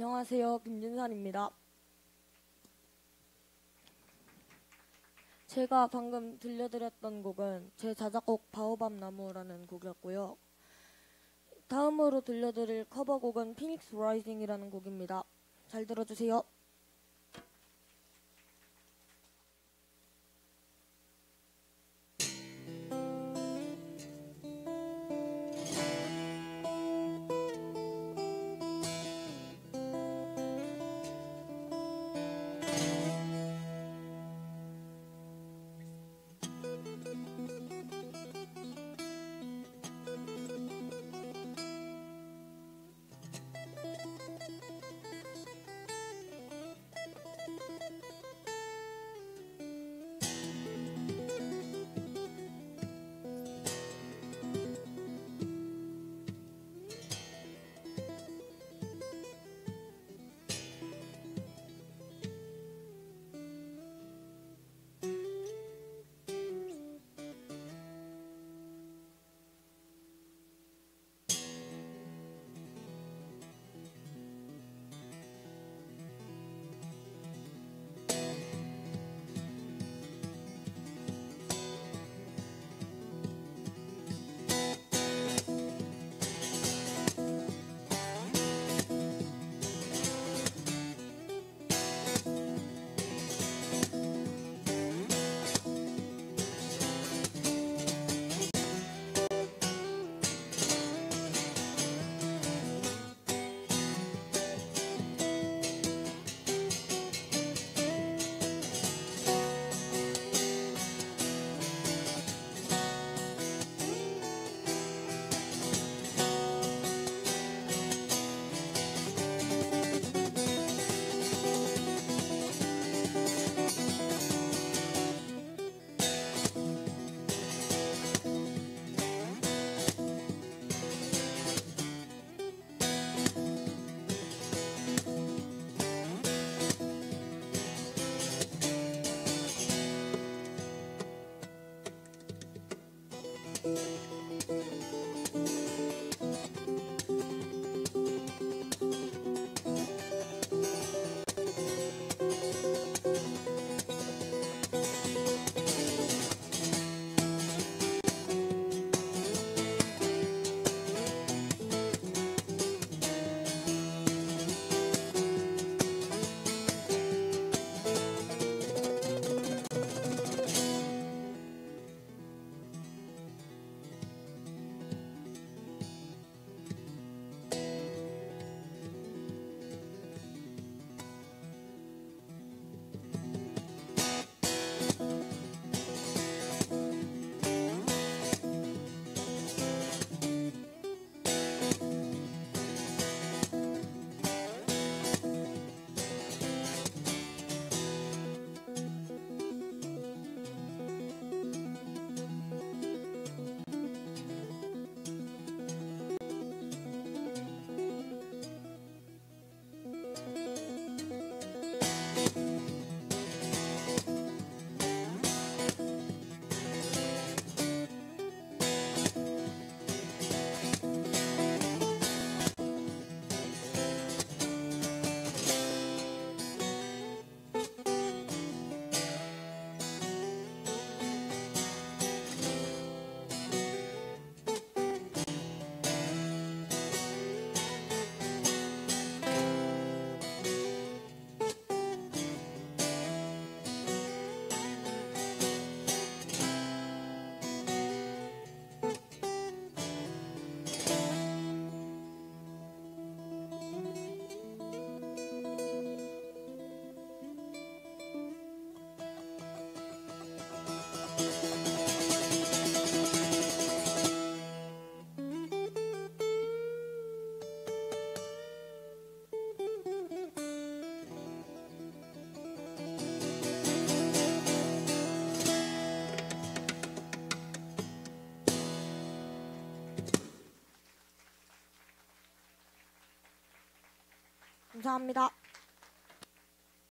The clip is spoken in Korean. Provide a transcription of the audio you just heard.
안녕하세요. 김진산입니다. 제가 방금 들려드렸던 곡은 제 자작곡 바오밤 나무라는 곡이었고요. 다음으로 들려드릴 커버곡은 피닉스 라이징이라는 곡입니다. 잘 들어주세요. 감사합니다.